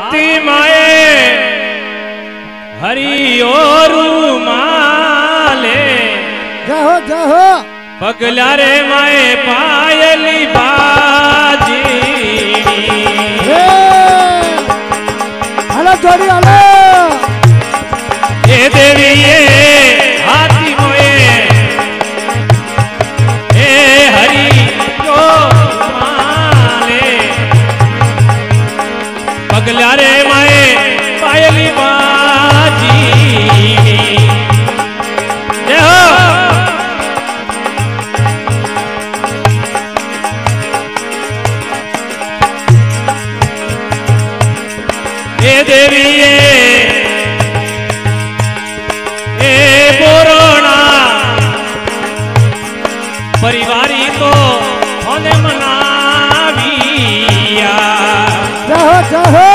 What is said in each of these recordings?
हाथी माए हरी और माले जहो जहो। पगला रे माए पायली बाजी हलो जोड़ी हलो। पगला रे माए, पायली बाजी हो देवी ये हे बोरोना। परिवारी को होने मनाविया जय हो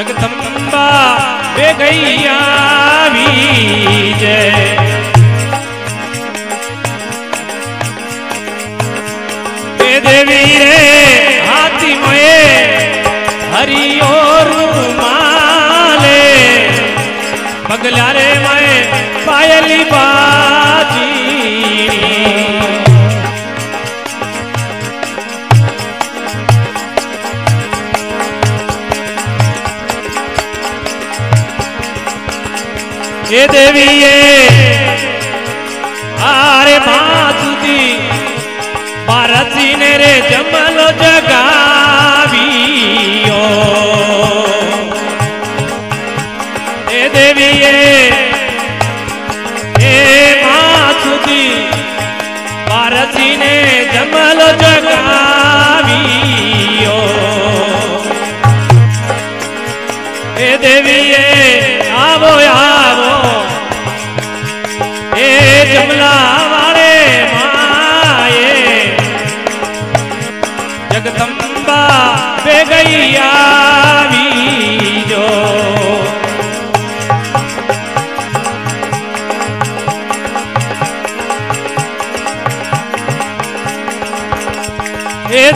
जगदम्बा बे गैया जय देवी रे, हाथी मोए हरि और माले पगला रे मैं पायली बाजी। देवी ये। आरे मातुदी भारती ने रे जमल जगावियो हे देवी ये हे मातुदी भारती ने जमल जगावियो हे देवी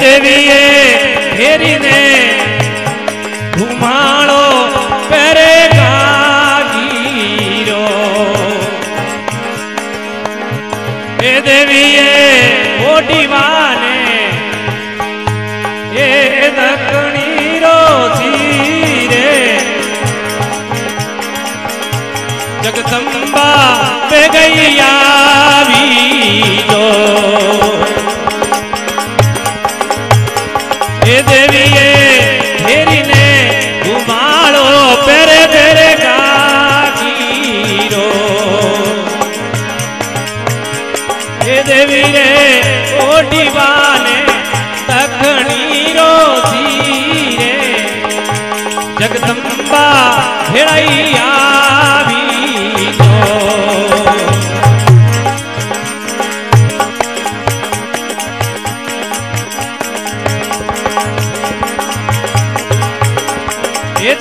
દેવીએ ફેરીને ધુમાડો પેરે ગાગીરો એ દેવીએ ઓડી વાને એ દકણી રોજી રે જગદંબા પે ગઈ આવી તો भेड़ैया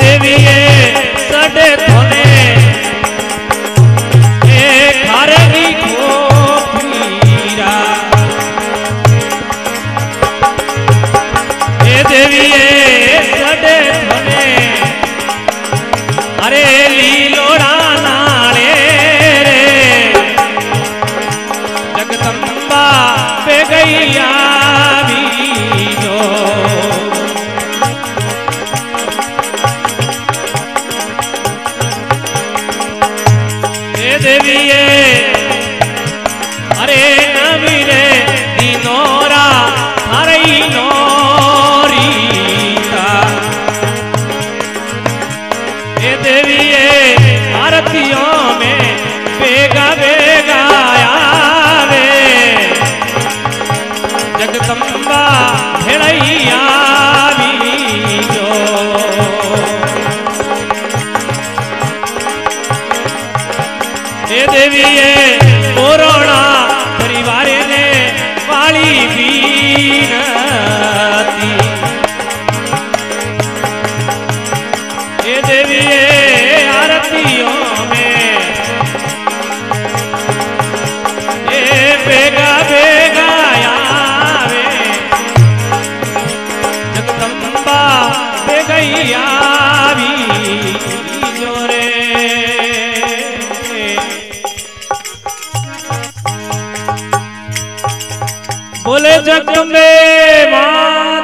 देवी ये सड़े गैया देवी એ દેવીએ મોરોણા પરિવારે વાળી પીના जग में की